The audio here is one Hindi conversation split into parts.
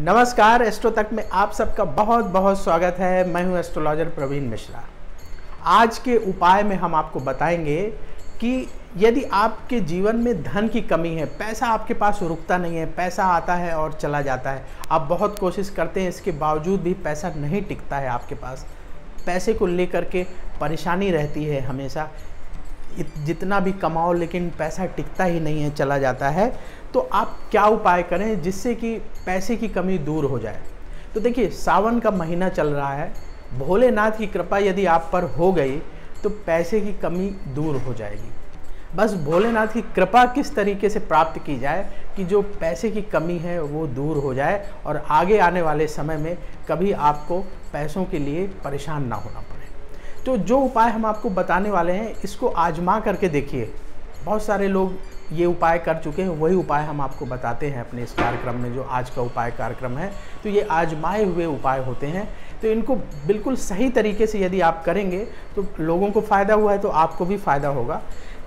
नमस्कार एस्ट्रो तक में आप सबका बहुत बहुत स्वागत है। मैं हूँ एस्ट्रोलॉजर प्रवीण मिश्रा। आज के उपाय में हम आपको बताएँगे कि यदि आपके जीवन में धन की कमी है, पैसा आपके पास रुकता नहीं है, पैसा आता है और चला जाता है, आप बहुत कोशिश करते हैं, इसके बावजूद भी पैसा नहीं टिकता है आपके पास। पैसे को लेकर के परेशानी रहती है हमेशा। जितना भी कमाओ, लेकिन पैसा टिकता ही नहीं है, चला जाता है। तो आप क्या उपाय करें जिससे कि पैसे की कमी दूर हो जाए? तो देखिए, सावन का महीना चल रहा है। भोलेनाथ की कृपा यदि आप पर हो गई तो पैसे की कमी दूर हो जाएगी। बस भोलेनाथ की कृपा किस तरीके से प्राप्त की जाए कि जो पैसे की कमी है, वो दूर हो जाए और आगे आने वाले समय में कभी आपको पैसों के लिए परेशान ना होना तो जो उपाय हम आपको बताने वाले हैं, इसको आजमा करके देखिए। बहुत सारे लोग ये उपाय कर चुके हैं, वही उपाय हम आपको बताते हैं अपने इस कार्यक्रम में, जो आज का उपाय कार्यक्रम है। तो ये आजमाए हुए उपाय होते हैं। तो इनको बिल्कुल सही तरीके से यदि आप करेंगे तो लोगों को फ़ायदा हुआ है तो आपको भी फ़ायदा होगा।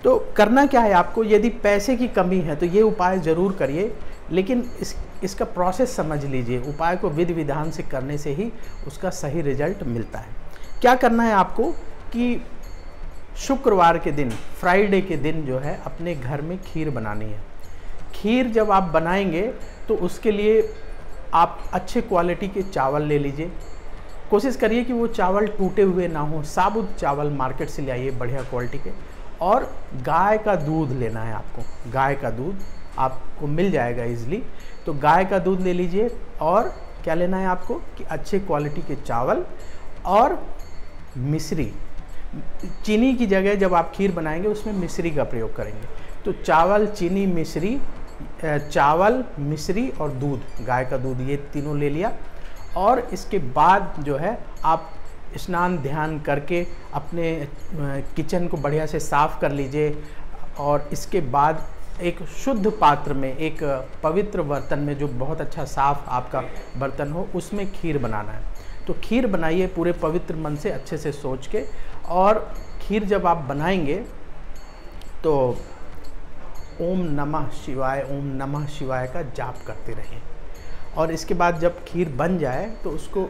तो करना क्या है आपको? यदि पैसे की कमी है तो ये उपाय ज़रूर करिए, लेकिन इस, इसका प्रोसेस समझ लीजिए। उपाय को विधि विधान से करने से ही उसका सही रिज़ल्ट मिलता है। क्या करना है आपको कि शुक्रवार के दिन, फ्राइडे के दिन जो है, अपने घर में खीर बनानी है। खीर जब आप बनाएँगे तो उसके लिए आप अच्छे क्वालिटी के चावल ले लीजिए। कोशिश करिए कि वो चावल टूटे हुए ना हो, साबुत चावल मार्केट से ले आइए बढ़िया क्वालिटी के। और गाय का दूध लेना है आपको। गाय का दूध आपको मिल जाएगा इजली तो गाय का दूध ले लीजिए और क्या लेना है आपको कि अच्छे क्वालिटी के चावल और मिश्री, चीनी की जगह जब आप खीर बनाएँगे उसमें मिश्री का प्रयोग करेंगे। तो चावल, चीनी, मिश्री चावल, मिश्री और दूध, गाय का दूध, ये तीनों ले लिया। और इसके बाद जो है, आप स्नान, ध्यान करके अपने किचन को बढ़िया से साफ़ कर लीजिए। और इसके बाद एक शुद्ध पात्र में, एक पवित्र बर्तन में जो बहुत अच्छा साफ़ आपका बर्तन हो, उसमें खीर बनाना है। तो खीर बनाइए पूरे पवित्र मन से, अच्छे से सोच के। और खीर जब आप बनाएँगे तो ओम नमः शिवाय, ओम नमः शिवाय का जाप करते रहें और इसके बाद जब खीर बन जाए तो उसको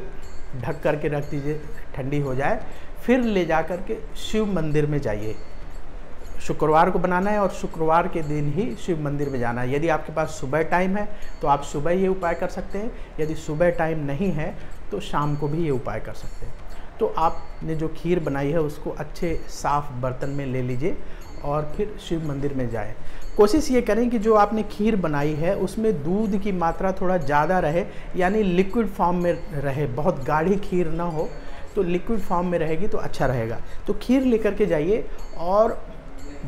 ढक करके रख दीजिए, ठंडी हो जाए। फिर ले जा कर के शिव मंदिर में जाइए। शुक्रवार को बनाना है और शुक्रवार के दिन ही शिव मंदिर में जाना है। यदि आपके पास सुबह टाइम है तो आप सुबह ये उपाय कर सकते हैं। यदि सुबह टाइम नहीं है तो शाम को भी ये उपाय कर सकते हैं। तो आपने जो खीर बनाई है, उसको अच्छे साफ़ बर्तन में ले लीजिए और फिर शिव मंदिर में जाए। कोशिश ये करें कि जो आपने खीर बनाई है, उसमें दूध की मात्रा थोड़ा ज़्यादा रहे, यानी लिक्विड फॉर्म में रहे। बहुत गाढ़ी खीर ना हो तो लिक्विड फॉर्म में रहेगी तो अच्छा रहेगा। तो खीर लेकर के जाइए और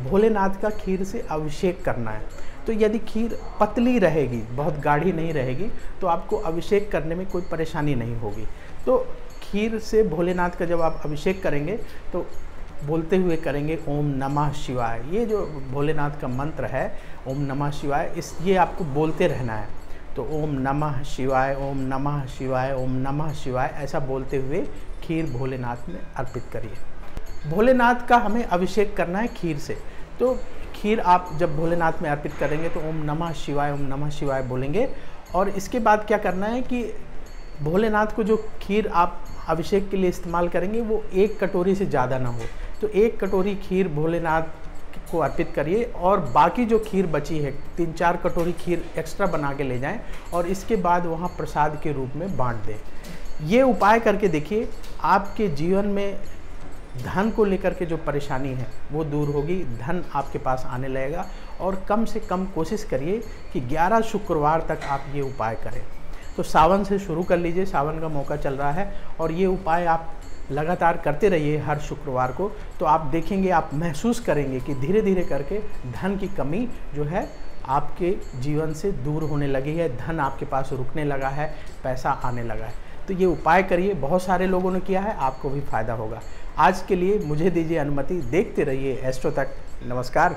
भोलेनाथ का खीर से अभिषेक करना है। तो यदि खीर पतली रहेगी, बहुत गाढ़ी नहीं रहेगी तो आपको अभिषेक करने में कोई परेशानी नहीं होगी। तो खीर से भोलेनाथ का जब आप अभिषेक करेंगे तो बोलते हुए करेंगे, ओम नमः शिवाय। ये जो भोलेनाथ का मंत्र है, ओम नमः शिवाय, इस, ये आपको बोलते रहना है। तो ओम नमः शिवाय, ओम नमः शिवाय, ओम नमः शिवाय, ऐसा बोलते हुए खीर भोलेनाथ में अर्पित करिए। भोलेनाथ का हमें अभिषेक करना है खीर से। तो खीर आप जब भोलेनाथ में अर्पित करेंगे तो ओम नमः शिवाय, ओम नमः शिवाय बोलेंगे। और इसके बाद क्या करना है कि भोलेनाथ को जो खीर आप अभिषेक के लिए इस्तेमाल करेंगे, वो एक कटोरी से ज़्यादा ना हो। तो एक कटोरी खीर भोलेनाथ को अर्पित करिए और बाकी जो खीर बची है, तीन चार कटोरी खीर एक्स्ट्रा बना के ले जाएँ और इसके बाद वहाँ प्रसाद के रूप में बांट दें। ये उपाय करके देखिए, आपके जीवन में धन को लेकर के जो परेशानी है, वो दूर होगी। धन आपके पास आने लगेगा और कम से कम कोशिश करिए कि 11 शुक्रवार तक आप ये उपाय करें। तो सावन से शुरू कर लीजिए, सावन का मौका चल रहा है और ये उपाय आप लगातार करते रहिए हर शुक्रवार को। तो आप देखेंगे, आप महसूस करेंगे कि धीरे धीरे करके धन की कमी जो है आपके जीवन से दूर होने लगी है। धन आपके पास रुकने लगा है, पैसा आने लगा है। तो ये उपाय करिए। बहुत सारे लोगों ने किया है, आपको भी फ़ायदा होगा। आज के लिए मुझे दीजिए अनुमति देखते रहिए एस्ट्रो तक नमस्कार।